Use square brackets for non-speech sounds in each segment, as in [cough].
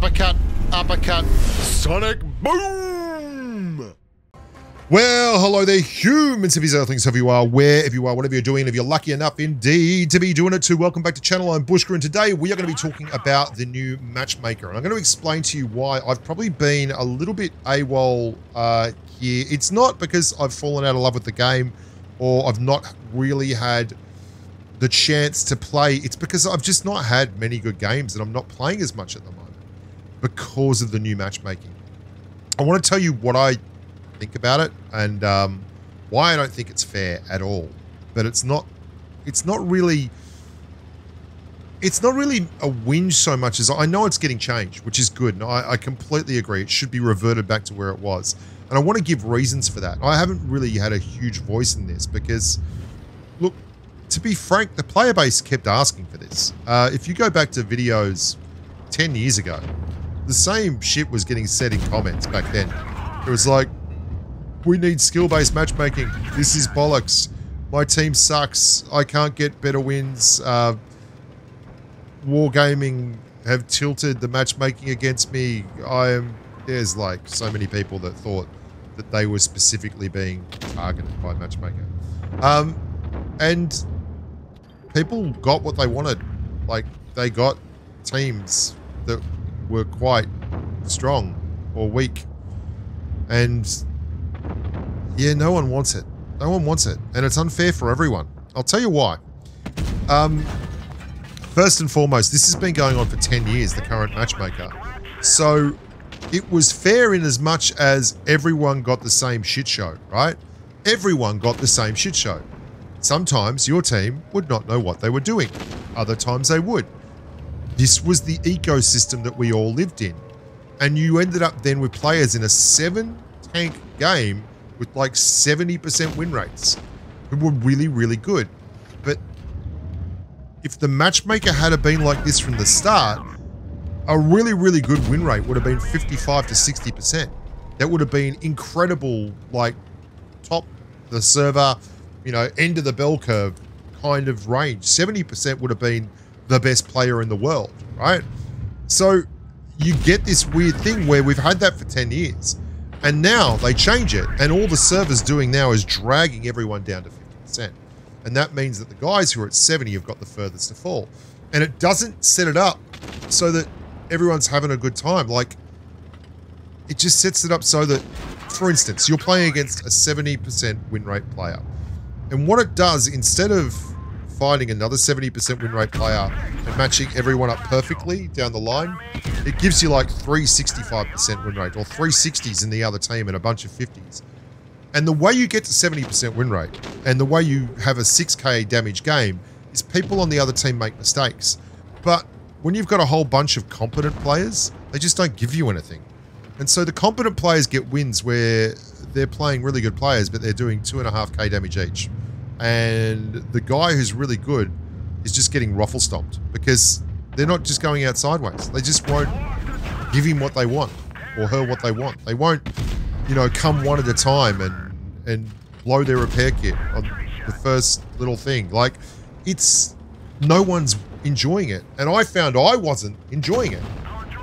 Uppercut, uppercut, sonic boom! Well, hello there, humans, if you things, if you are, wherever you are, whatever you're doing, if you're lucky enough indeed to be doing it too, welcome back to channel. I'm Bushka, and today we are going to be talking about the new Matchmaker. And I'm going to explain to you why I've probably been a little bit AWOL uh, here. It's not because I've fallen out of love with the game or I've not really had the chance to play. It's because I've just not had many good games and I'm not playing as much at the moment because of the new matchmaking. I want to tell you what I think about it and um, why I don't think it's fair at all. But it's not. It's not really. It's not really a whinge so much as I know it's getting changed, which is good. And I, I completely agree. It should be reverted back to where it was. And I want to give reasons for that. I haven't really had a huge voice in this because, look, to be frank, the player base kept asking for this. Uh, if you go back to videos 10 years ago, the same shit was getting said in comments back then. It was like, we need skill-based matchmaking. This is bollocks. My team sucks. I can't get better wins. Uh, Wargaming have tilted the matchmaking against me. I am. There's like so many people that thought that they were specifically being targeted by matchmaker. Um, and people got what they wanted. Like they got teams that were quite strong or weak. And yeah, no one wants it. No one wants it. And it's unfair for everyone. I'll tell you why. Um, first and foremost, this has been going on for 10 years, the current matchmaker. So it was fair in as much as everyone got the same shit show, right? Everyone got the same shit show. Sometimes your team would not know what they were doing. Other times they would. This was the ecosystem that we all lived in. And you ended up then with players in a seven tank game with like 70% win rates who were really, really good. But if the matchmaker had been like this from the start, a really, really good win rate would have been 55 to 60%. That would have been incredible, like top the server, you know, end of the bell curve kind of range. 70% would have been the best player in the world, right? So you get this weird thing where we've had that for 10 years. And now they change it, and all the server's doing now is dragging everyone down to 50%. And that means that the guys who are at 70 have got the furthest to fall. And it doesn't set it up so that everyone's having a good time. Like, it just sets it up so that, for instance, you're playing against a 70% win rate player. And what it does, instead of finding another 70% win rate player and matching everyone up perfectly down the line, it gives you like 365% win rate or 360s in the other team and a bunch of 50s. And the way you get to 70% win rate and the way you have a 6k damage game is people on the other team make mistakes. But when you've got a whole bunch of competent players, they just don't give you anything. And so the competent players get wins where they're playing really good players, but they're doing 2.5k damage each and the guy who's really good is just getting ruffle stomped because they're not just going out sideways. They just won't give him what they want or her what they want. They won't, you know, come one at a time and and blow their repair kit on the first little thing. Like it's no one's enjoying it, and I found I wasn't enjoying it.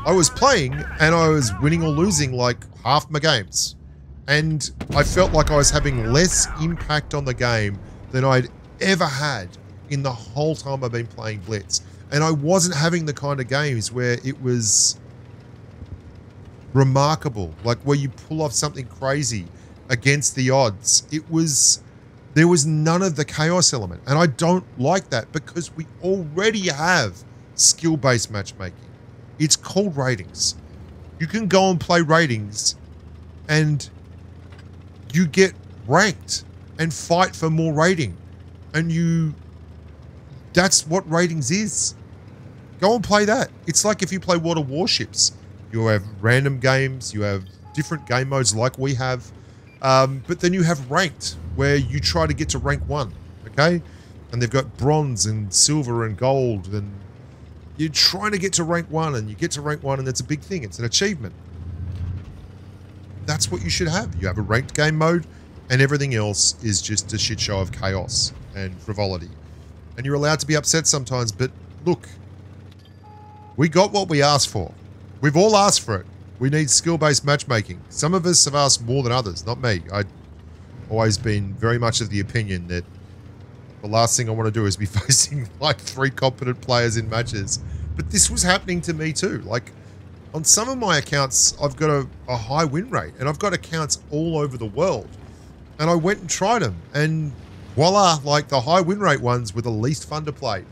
I was playing and I was winning or losing like half my games. And I felt like I was having less impact on the game than I'd ever had in the whole time I've been playing Blitz. And I wasn't having the kind of games where it was remarkable, like where you pull off something crazy against the odds. It was, there was none of the chaos element. And I don't like that because we already have skill based matchmaking. It's called ratings. You can go and play ratings and you get ranked and fight for more rating. And you, that's what ratings is. Go and play that. It's like if you play World of Warships. You have random games, you have different game modes like we have, um, but then you have ranked where you try to get to rank one, okay? And they've got bronze and silver and gold, and you're trying to get to rank one, and you get to rank one, and it's a big thing. It's an achievement. That's what you should have. You have a ranked game mode, and everything else is just a shit show of chaos and frivolity. And you're allowed to be upset sometimes, but look, we got what we asked for. We've all asked for it. We need skill-based matchmaking. Some of us have asked more than others, not me. I've always been very much of the opinion that the last thing I want to do is be [laughs] facing like three competent players in matches. But this was happening to me too. Like on some of my accounts, I've got a, a high win rate and I've got accounts all over the world. And I went and tried them and voila, like the high win rate ones were the least fun to play.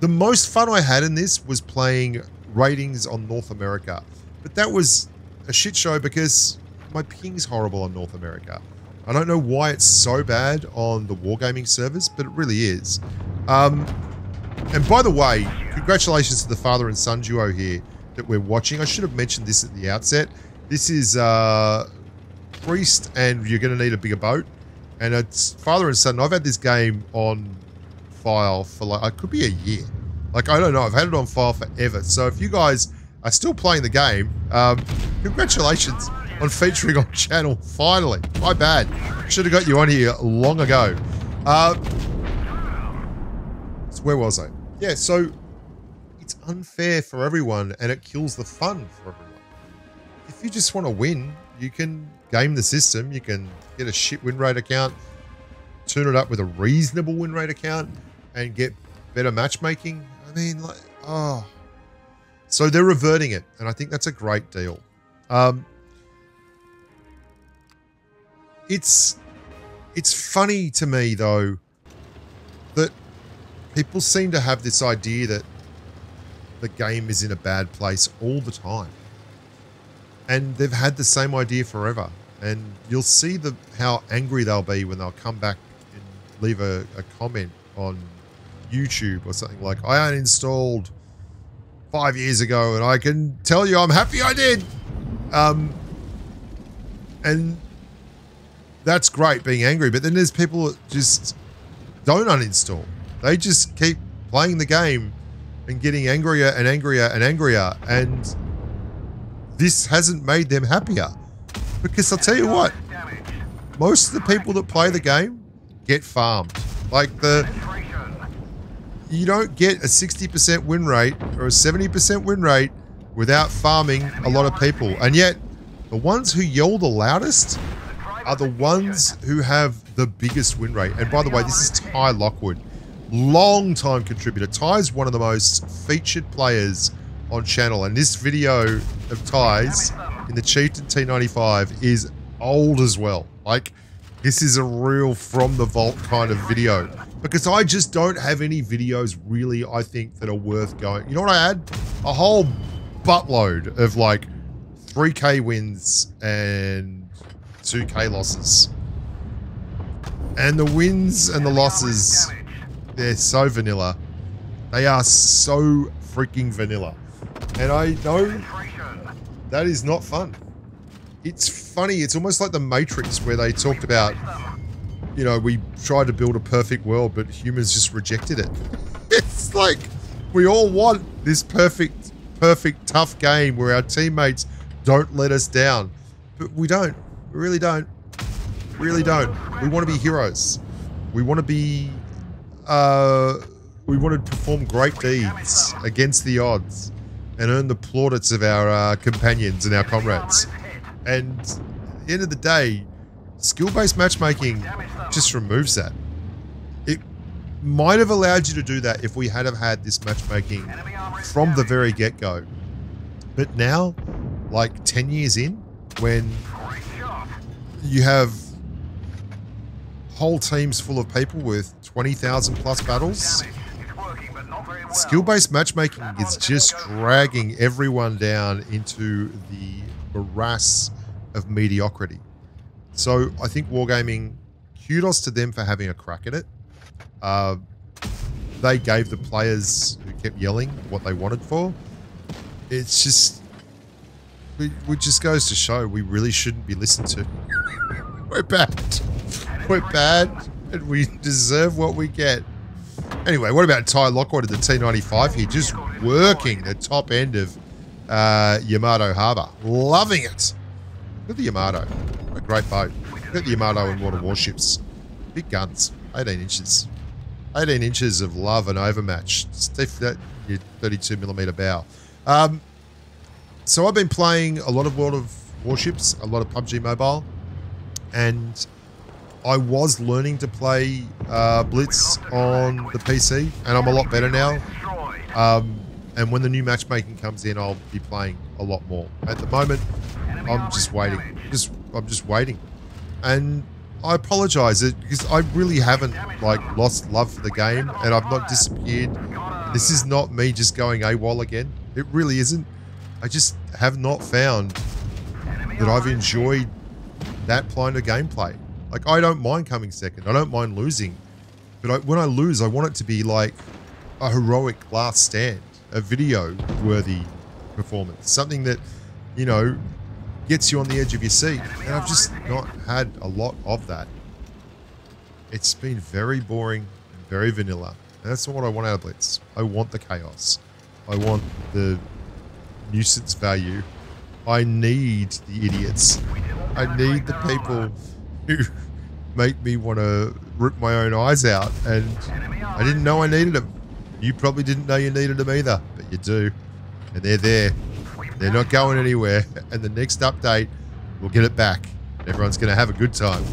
The most fun I had in this was playing ratings on North America. But that was a shit show because my ping's horrible on North America. I don't know why it's so bad on the Wargaming servers, but it really is. Um, and by the way, congratulations to the father and son duo here that we're watching. I should have mentioned this at the outset. This is uh, Priest, and you're going to need a bigger boat. And it's father and son. I've had this game on file for like, it could be a year. Like, I don't know. I've had it on file forever. So if you guys are still playing the game, um, congratulations on featuring on [laughs] channel. Finally. My bad. Should have got you on here long ago. Uh, so where was I? Yeah, so it's unfair for everyone and it kills the fun for everyone. If you just want to win, you can game the system. You can get a shit win rate account, tune it up with a reasonable win rate account, and get better matchmaking. I mean, like, oh. So they're reverting it, and I think that's a great deal. Um, it's it's funny to me though that people seem to have this idea that the game is in a bad place all the time. And they've had the same idea forever. And you'll see the how angry they'll be when they'll come back and leave a, a comment on YouTube or something like, I uninstalled five years ago and I can tell you I'm happy I did. Um, and that's great being angry, but then there's people that just don't uninstall. They just keep playing the game and getting angrier and angrier and angrier. And this hasn't made them happier. Because I'll tell you what, most of the people that play the game get farmed. Like the you don't get a 60% win rate or a 70% win rate without farming a lot of people. And yet, the ones who yell the loudest are the ones who have the biggest win rate. And by the way, this is Ty Lockwood, long time contributor. Ty is one of the most featured players on channel, and this video of Ty's in the Chieftain T95 is old as well. Like, this is a real from the vault kind of video because I just don't have any videos really, I think, that are worth going. You know what I had? A whole buttload of like 3k wins and 2k losses. And the wins and the losses, they're so vanilla. They are so freaking vanilla. And I know that is not fun. It's funny. It's almost like the Matrix where they talked about, you know, we tried to build a perfect world, but humans just rejected it. [laughs] it's like we all want this perfect, perfect, tough game where our teammates don't let us down. But we don't. We really don't. Really don't. We want to be heroes. We want to be. Uh, we want to perform great deeds against the odds and earn the plaudits of our uh, companions and our comrades. And at the end of the day, skill-based matchmaking just removes that. It might have allowed you to do that if we had have had this matchmaking from the very get-go. But now, like 10 years in, when you have whole teams full of people with 20,000 plus battles, skill-based matchmaking is just dragging everyone down into the morass of mediocrity. So I think Wargaming, kudos to them for having a crack at it. Uh, they gave the players who kept yelling what they wanted for. It's just, it just goes to show we really shouldn't be listened to. [laughs] We're bad. We're bad, and we deserve what we get. Anyway, what about Ty Lockwood at the T95 here? Just working the top end of uh, Yamato Harbour. Loving it. Look at the Yamato. What a great boat. Look at the Yamato and World of Warships. Big guns. 18 inches. 18 inches of love and overmatch. Stiff that your 32 millimeter bow. Um, so I've been playing a lot of World of Warships, a lot of PUBG Mobile, and I was learning to play uh, Blitz on the PC, and I'm a lot better now. Um, and when the new matchmaking comes in, I'll be playing a lot more. At the moment, I'm just waiting. Just I'm just waiting, and I apologize because I really haven't like lost love for the game, and I've not disappeared. This is not me just going AWOL again. It really isn't. I just have not found that I've enjoyed that kind of gameplay. Like, I don't mind coming second. I don't mind losing. But I, when I lose, I want it to be like a heroic last stand, a video-worthy performance. Something that, you know, gets you on the edge of your seat. And I've just not had a lot of that. It's been very boring and very vanilla. And that's not what I want out of Blitz. I want the chaos. I want the nuisance value. I need the idiots. I need the people who make me want to rip my own eyes out. And I didn't know I needed them. You probably didn't know you needed them either, but you do. And they're there. They're not going anywhere. [laughs] And the next update, we'll get it back. Everyone's going to have a good time.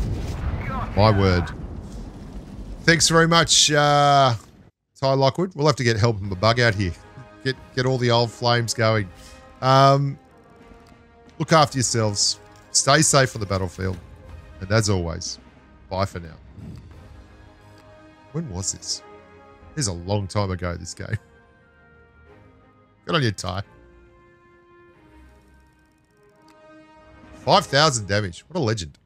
My word. Thanks very much, uh, Ty Lockwood. We'll have to get help from the bug out here. Get get all the old flames going. Um, look after yourselves. Stay safe on the battlefield. And as always, bye for now. When was this? This is a long time ago, this game. [laughs] Good on your Ty. 5,000 damage. What a legend.